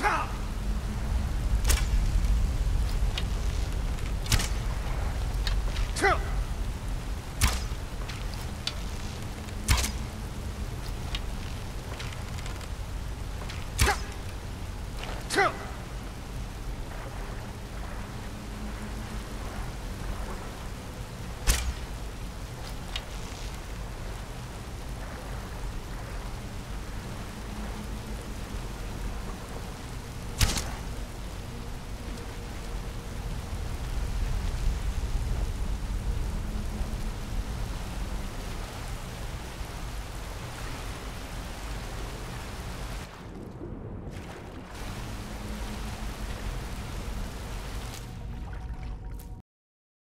Two.